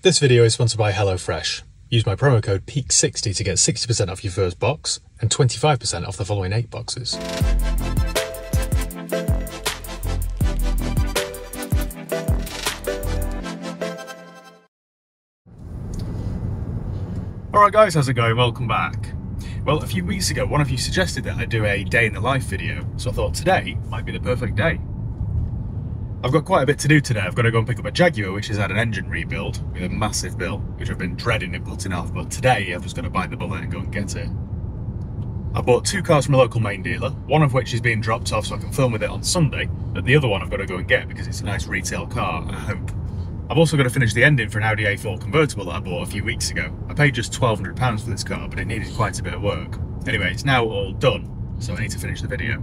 This video is sponsored by HelloFresh. Use my promo code PEAK60 to get 60% off your first box and 25% off the following eight boxes. Alright guys, how's it going? Welcome back. Well, a few weeks ago, one of you suggested that I do a day in the life video, so I thought today might be the perfect day. I've got quite a bit to do today. I've got to go and pick up a Jaguar, which has had an engine rebuild with a massive bill, which I've been dreading it putting off. But today, I've just got to bite the bullet and go and get it. I bought two cars from a local main dealer, one of which is being dropped off so I can film with it on Sunday, but the other one I've got to go and get because it's a nice retail car, I hope. I've also got to finish the ending for an Audi A4 convertible that I bought a few weeks ago. I paid just £1,200 for this car, but it needed quite a bit of work. Anyway, it's now all done, so I need to finish the video.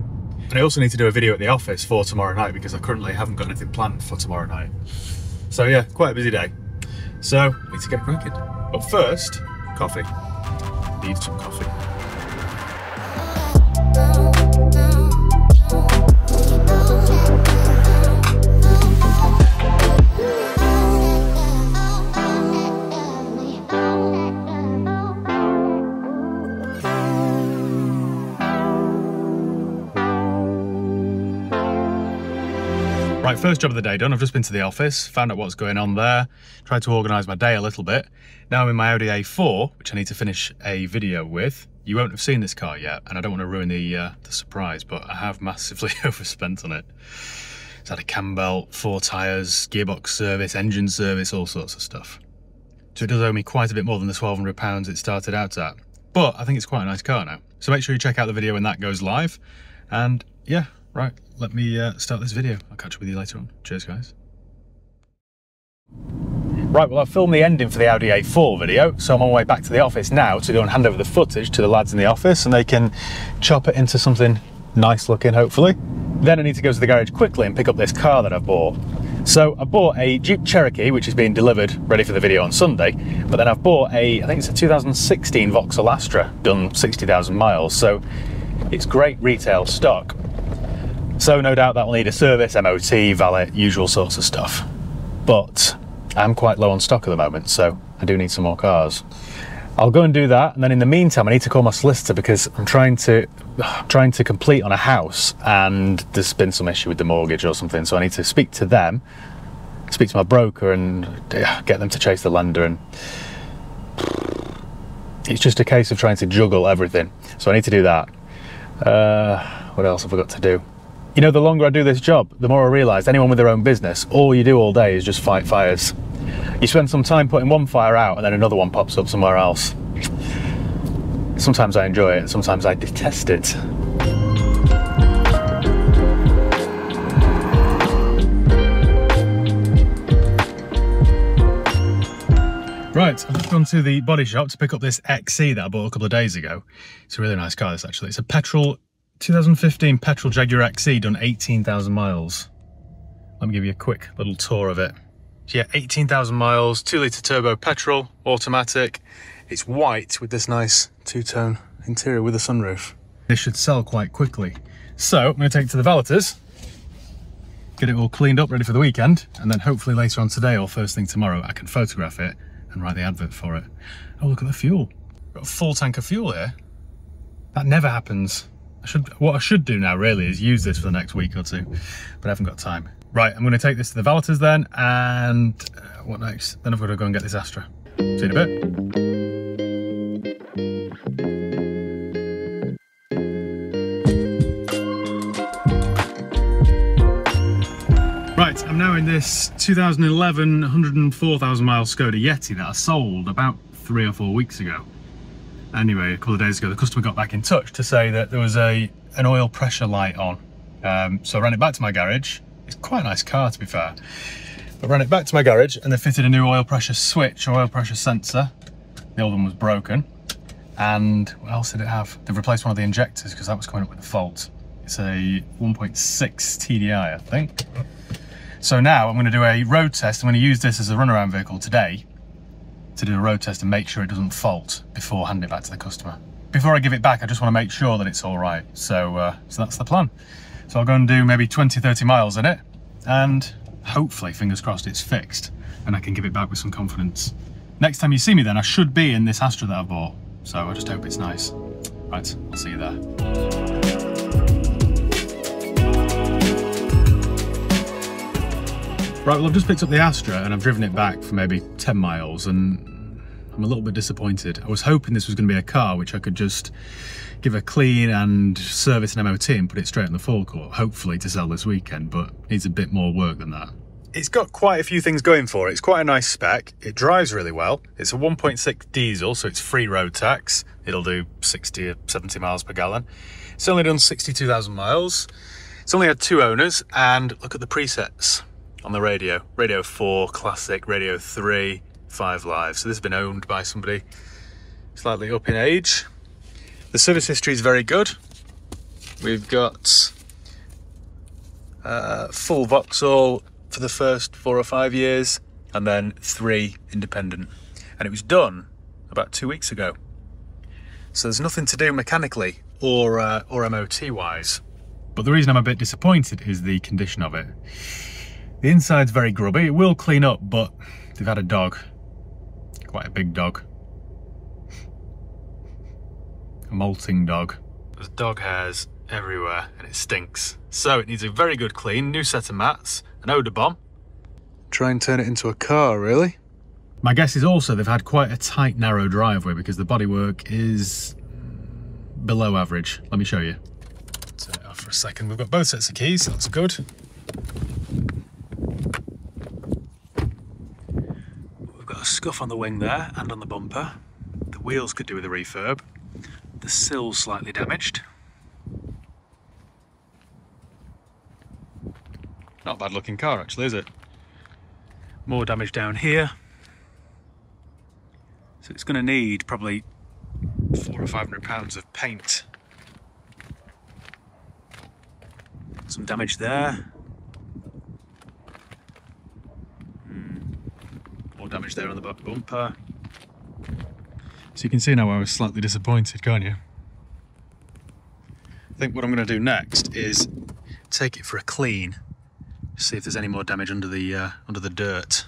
And I also need to do a video at the office for tomorrow night because I currently haven't got anything planned for tomorrow night. So yeah, quite a busy day. So, need to get cracking. But first, coffee. Need some coffee. Right, first job of the day done. I've just been to the office, found out what's going on there, tried to organise my day a little bit. Now I'm in my Audi A4, which I need to finish a video with. You won't have seen this car yet, and I don't want to ruin the, uh, the surprise, but I have massively overspent on it. It's had a cam belt, four tyres, gearbox service, engine service, all sorts of stuff. So it does owe me quite a bit more than the £1,200 it started out at. But I think it's quite a nice car now. So make sure you check out the video when that goes live. And yeah, right, let me uh, start this video. I'll catch up with you later on. Cheers, guys. Right, well, I've filmed the ending for the Audi A4 video, so I'm on my way back to the office now to go and hand over the footage to the lads in the office and they can chop it into something nice looking, hopefully. Then I need to go to the garage quickly and pick up this car that I've bought. So I bought a Jeep Cherokee, which is being delivered, ready for the video on Sunday. But then I've bought a, I think it's a 2016 Vauxhall Astra, done 60,000 miles. So it's great retail stock. So no doubt that will need a service, MOT, valet, usual sorts of stuff. But I'm quite low on stock at the moment, so I do need some more cars. I'll go and do that, and then in the meantime, I need to call my solicitor because I'm trying to trying to complete on a house, and there's been some issue with the mortgage or something. So I need to speak to them, speak to my broker, and get them to chase the lender. And it's just a case of trying to juggle everything. So I need to do that. Uh, what else have I got to do? You know, the longer I do this job, the more I realise anyone with their own business, all you do all day is just fight fires. You spend some time putting one fire out and then another one pops up somewhere else. Sometimes I enjoy it, sometimes I detest it. Right, I've just gone to the body shop to pick up this XE that I bought a couple of days ago. It's a really nice car, this actually. It's a petrol 2015 petrol Jaguar XE done 18,000 miles. Let me give you a quick little tour of it. So yeah, 18,000 miles, 2 litre turbo petrol, automatic. It's white with this nice two-tone interior with a sunroof. This should sell quite quickly. So I'm going to take it to the valeters, get it all cleaned up, ready for the weekend, and then hopefully later on today or first thing tomorrow I can photograph it and write the advert for it. Oh, look at the fuel. Got a full tank of fuel here. That never happens. I should, what I should do now really is use this for the next week or two, but I haven't got time. Right, I'm going to take this to the valeters then, and uh, what next? Then I've got to go and get this Astra. See you in a bit. Right, I'm now in this 2011 104,000 mile Skoda Yeti that I sold about three or four weeks ago anyway, a couple of days ago, the customer got back in touch to say that there was a an oil pressure light on. Um, so I ran it back to my garage. It's quite a nice car, to be fair. I ran it back to my garage and they fitted a new oil pressure switch oil pressure sensor. The old one was broken. And what else did it have? They've replaced one of the injectors because that was coming up with a fault. It's a 1.6 TDI, I think. So now I'm going to do a road test. I'm going to use this as a runaround vehicle today to do a road test and make sure it doesn't fault before handing it back to the customer. Before I give it back, I just want to make sure that it's all right. So, uh, so that's the plan. So I'll go and do maybe 20, 30 miles in it and hopefully, fingers crossed, it's fixed. and I can give it back with some confidence. Next time you see me then, I should be in this Astra that I bought. So I just hope it's nice. Right, I'll see you there. Right, well I've just picked up the Astra and I've driven it back for maybe 10 miles and I'm a little bit disappointed. I was hoping this was going to be a car which I could just give a clean and service an MOT and put it straight on the forecourt, hopefully to sell this weekend, but needs a bit more work than that it's got quite a few things going for it. It's quite a nice spec. It drives really well. It's a 1.6 diesel, so it's free road tax. It'll do 60 or 70 miles per gallon. It's only done 62,000 miles. It's only had two owners, and look at the presets on the radio. Radio 4, Classic, Radio 3, 5 Live. So this has been owned by somebody slightly up in age. The service history is very good. We've got uh, full Vauxhall for the first four or five years, and then three independent. And it was done about two weeks ago. So there's nothing to do mechanically or uh, or MOT wise. But the reason I'm a bit disappointed is the condition of it. The inside's very grubby. It will clean up, but they've had a dog, quite a big dog, a molting dog. There's dog hairs everywhere and it stinks. So it needs a very good clean, new set of mats, an odour bomb. Try and turn it into a car, really? My guess is also they've had quite a tight, narrow driveway because the bodywork is below average. Let me show you. Turn it off for a second. We've got both sets of keys, that's good. We've got a scuff on the wing there and on the bumper. The wheels could do with a refurb. The sill's slightly damaged. Not a bad looking car actually, is it? More damage down here. So it's going to need probably four or five hundred pounds of paint. Some damage there. Hmm. More damage there on the back bumper. So you can see now I was slightly disappointed, can't you? I think what I'm going to do next is take it for a clean see if there's any more damage under the uh, under the dirt.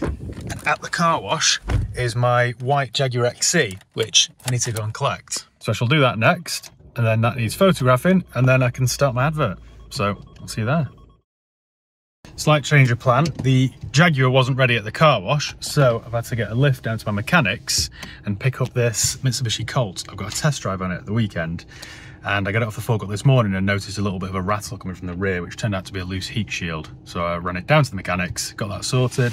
And at the car wash is my white Jaguar XE, which I need to go and collect. So I shall do that next, and then that needs photographing, and then I can start my advert. So I'll see you there. Slight change of plan. The Jaguar wasn't ready at the car wash, so I've had to get a lift down to my mechanics and pick up this Mitsubishi Colt. I've got a test drive on it at the weekend and I got it off the forecourt this morning and noticed a little bit of a rattle coming from the rear, which turned out to be a loose heat shield. So I ran it down to the mechanics, got that sorted,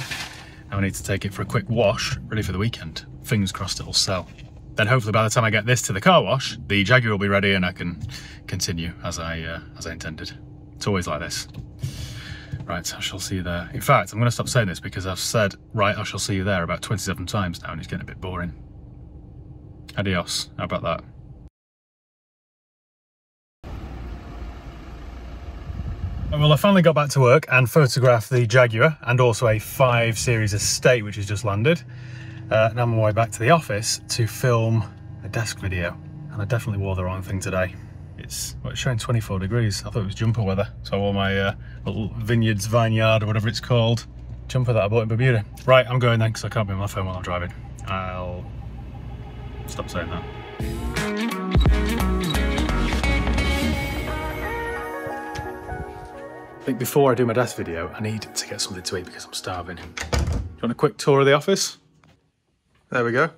and we need to take it for a quick wash, ready for the weekend. Fingers crossed it'll sell. Then hopefully by the time I get this to the car wash, the Jaguar will be ready and I can continue as I, uh, as I intended. It's always like this. Right, I shall see you there. In fact, I'm going to stop saying this because I've said, right, I shall see you there about 27 times now and it's getting a bit boring. Adios. How about that? Well, I finally got back to work and photographed the Jaguar and also a 5 Series Estate, which has just landed. Uh, now I'm on my way back to the office to film a desk video. And I definitely wore the wrong thing today. It's, well, it's showing 24 degrees. I thought it was jumper weather. So I wore my uh, little Vineyards Vineyard or whatever it's called. Jumper that I bought in Bermuda. Right, I'm going then because I can't be on my phone while I'm driving. I'll stop saying that. I think before I do my desk video, I need to get something to eat because I'm starving. Do you want a quick tour of the office? There we go.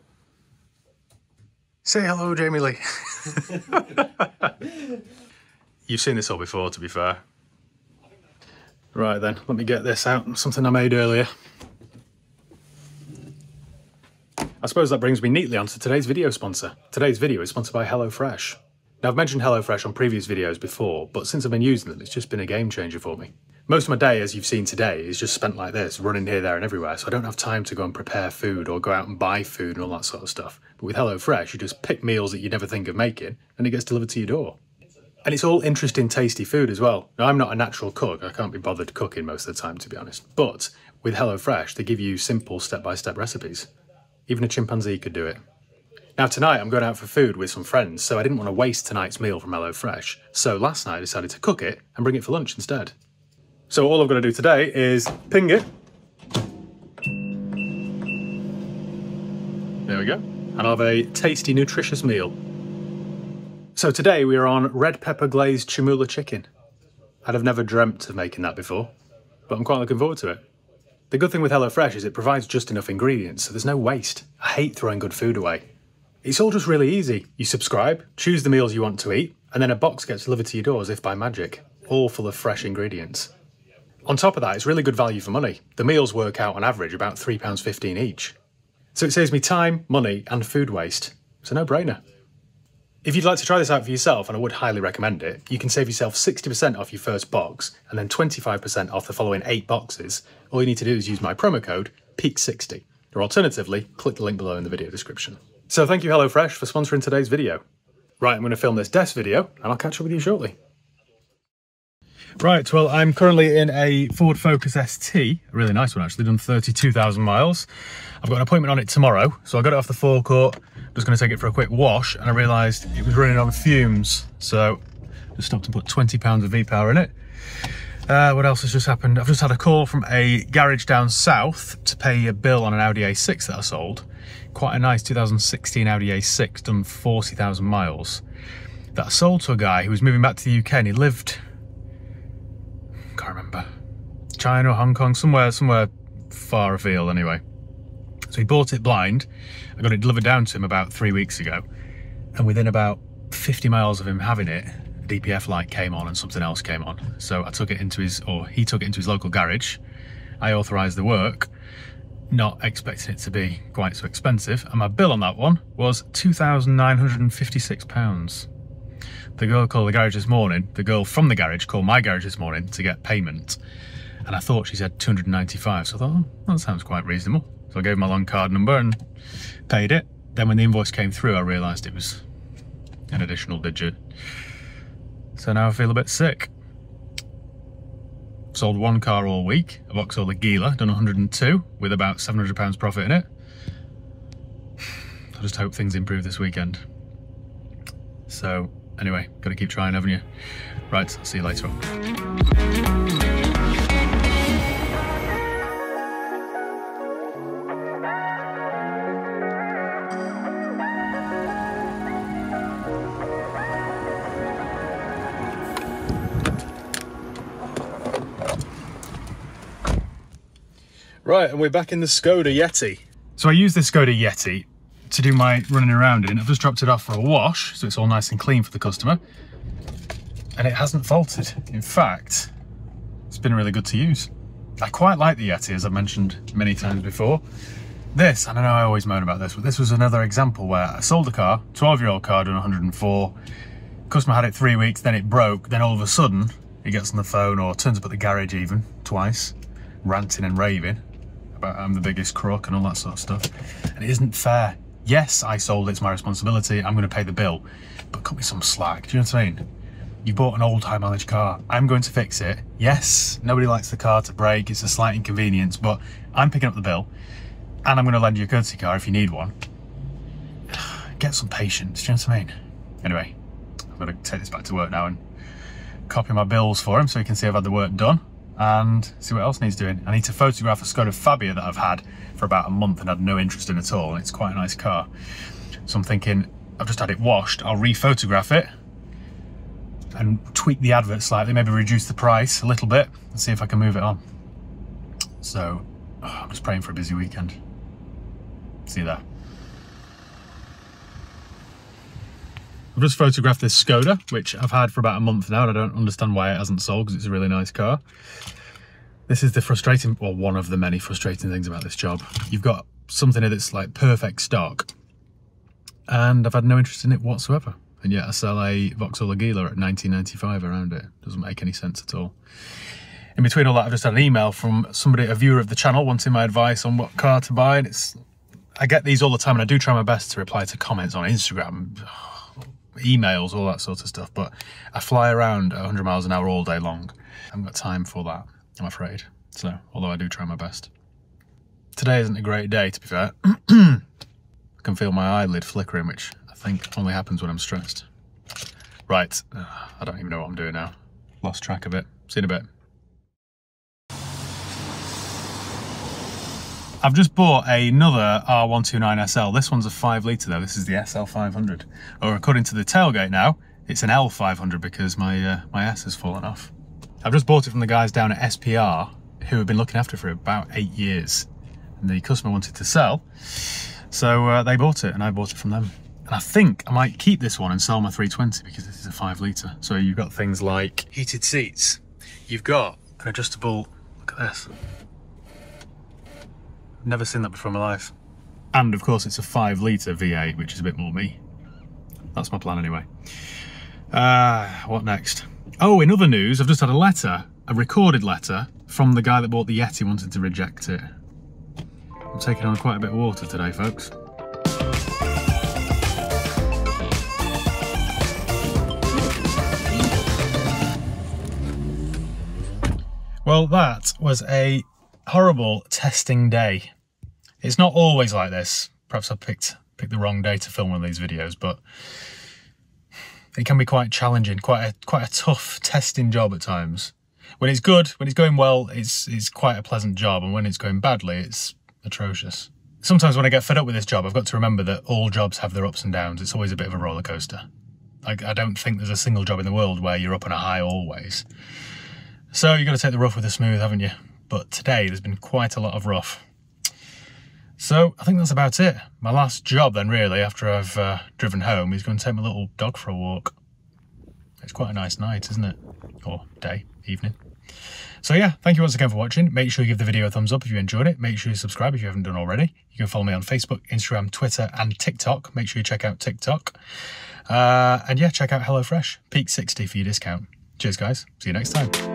Say hello, Jamie Lee. You've seen this all before, to be fair. Right then, let me get this out. Something I made earlier. I suppose that brings me neatly onto today's video sponsor. Today's video is sponsored by HelloFresh. Now, I've mentioned HelloFresh on previous videos before, but since I've been using them, it's just been a game changer for me. Most of my day, as you've seen today, is just spent like this, running here, there and everywhere, so I don't have time to go and prepare food or go out and buy food and all that sort of stuff. But with HelloFresh, you just pick meals that you never think of making, and it gets delivered to your door. And it's all interesting, tasty food as well. Now, I'm not a natural cook, I can't be bothered cooking most of the time, to be honest. But with HelloFresh, they give you simple step-by-step -step recipes. Even a chimpanzee could do it. Now tonight I'm going out for food with some friends, so I didn't want to waste tonight's meal from HelloFresh. So last night I decided to cook it and bring it for lunch instead. So all I've got to do today is ping it. There we go. And I'll have a tasty, nutritious meal. So today we are on red pepper glazed chermoula chicken. I'd have never dreamt of making that before, but I'm quite looking forward to it. The good thing with HelloFresh is it provides just enough ingredients, so there's no waste. I hate throwing good food away. It's all just really easy. You subscribe, choose the meals you want to eat, and then a box gets delivered to your door as if by magic, all full of fresh ingredients. On top of that, it's really good value for money. The meals work out on average about £3.15 each. So it saves me time, money, and food waste. It's a no brainer. If you'd like to try this out for yourself, and I would highly recommend it, you can save yourself 60% off your first box and then 25% off the following eight boxes. All you need to do is use my promo code PEAK60, or alternatively, click the link below in the video description. So thank you HelloFresh for sponsoring today's video. Right, I'm going to film this desk video, and I'll catch up with you shortly. Right, well, I'm currently in a Ford Focus ST, a really nice one actually, done 32,000 miles. I've got an appointment on it tomorrow, so I got it off the forecourt, just gonna take it for a quick wash, and I realised it was running on fumes, so just stopped and put 20 pounds of V-Power in it. Uh, what else has just happened? I've just had a call from a garage down south to pay a bill on an Audi A6 that I sold. Quite a nice 2016 Audi A6, done 40,000 miles. That I sold to a guy who was moving back to the UK and he lived can't remember. China or Hong Kong, somewhere, somewhere far afield anyway. So he bought it blind. I got it delivered down to him about three weeks ago. And within about 50 miles of him having it, a DPF light came on and something else came on. So I took it into his, or he took it into his local garage. I authorised the work, not expecting it to be quite so expensive. And my bill on that one was £2,956 the girl called the garage this morning, the girl from the garage called my garage this morning to get payment. And I thought she said 295, so I thought, oh, that sounds quite reasonable. So I gave my long card number and paid it. Then when the invoice came through, I realised it was an additional digit. So now I feel a bit sick. Sold one car all week, a Vauxhall Agila, done 102 with about £700 profit in it. I just hope things improve this weekend. So Anyway, gotta keep trying, haven't you? Right, see you later on. Right, and we're back in the Skoda Yeti. So I use this Skoda Yeti to do my running around in. I've just dropped it off for a wash, so it's all nice and clean for the customer. And it hasn't faltered. In fact, it's been really good to use. I quite like the Yeti, as I've mentioned many times before. This, and I know I always moan about this, but this was another example where I sold a car, 12-year-old car done 104, customer had it three weeks, then it broke, then all of a sudden, he gets on the phone or turns up at the garage even, twice, ranting and raving about I'm the biggest crook and all that sort of stuff. And it isn't fair. Yes, I sold it, it's my responsibility, I'm going to pay the bill, but cut me some slack, do you know what I mean? You bought an old high mileage car, I'm going to fix it. Yes, nobody likes the car to break, it's a slight inconvenience, but I'm picking up the bill, and I'm going to lend you a courtesy car if you need one. Get some patience, do you know what I mean? Anyway, I'm going to take this back to work now and copy my bills for him so he can see I've had the work done and see what else needs doing. I need to photograph a Skoda Fabia that I've had for about a month and had no interest in it at all. And it's quite a nice car. So I'm thinking, I've just had it washed, I'll re-photograph it and tweak the advert slightly, maybe reduce the price a little bit and see if I can move it on. So oh, I'm just praying for a busy weekend. See you there. I've just photographed this Skoda, which I've had for about a month now, and I don't understand why it hasn't sold, because it's a really nice car. This is the frustrating, well, one of the many frustrating things about this job. You've got something here that's like perfect stock, and I've had no interest in it whatsoever. And yet I sell a Vauxhall Agila at 1995 around it. Doesn't make any sense at all. In between all that, I've just had an email from somebody, a viewer of the channel, wanting my advice on what car to buy. And it's, I get these all the time, and I do try my best to reply to comments on Instagram emails, all that sort of stuff. But I fly around 100 miles an hour all day long. I haven't got time for that, I'm afraid. So, although I do try my best. Today isn't a great day, to be fair. I can feel my eyelid flickering, which I think only happens when I'm stressed. Right, uh, I don't even know what I'm doing now. Lost track of it. See you in a bit. I've just bought another R129SL. This one's a 5 litre though, this is the SL500. Or according to the tailgate now, it's an L500 because my, uh, my S has fallen off. I've just bought it from the guys down at SPR who have been looking after it for about eight years. And the customer wanted to sell, so uh, they bought it and I bought it from them. And I think I might keep this one and sell my 320 because this is a 5 litre. So you've got things like heated seats, you've got an adjustable, look at this, Never seen that before in my life. And of course it's a five litre V8, which is a bit more me. That's my plan anyway. Uh, what next? Oh, in other news, I've just had a letter, a recorded letter, from the guy that bought the Yeti wanted to reject it. I'm taking on quite a bit of water today, folks. Well, that was a horrible testing day. It's not always like this. Perhaps I picked picked the wrong day to film one of these videos, but it can be quite challenging, quite a quite a tough testing job at times. When it's good, when it's going well, it's it's quite a pleasant job, and when it's going badly, it's atrocious. Sometimes when I get fed up with this job, I've got to remember that all jobs have their ups and downs. It's always a bit of a roller coaster. Like I don't think there's a single job in the world where you're up on a high always. So you've got to take the rough with the smooth, haven't you? But today there's been quite a lot of rough. So I think that's about it. My last job then really after I've uh, driven home is going to take my little dog for a walk. It's quite a nice night, isn't it? Or day, evening. So yeah, thank you once again for watching. Make sure you give the video a thumbs up if you enjoyed it. Make sure you subscribe if you haven't done already. You can follow me on Facebook, Instagram, Twitter and TikTok. Make sure you check out TikTok. Uh, and yeah, check out HelloFresh. Peak 60 for your discount. Cheers guys. See you next time.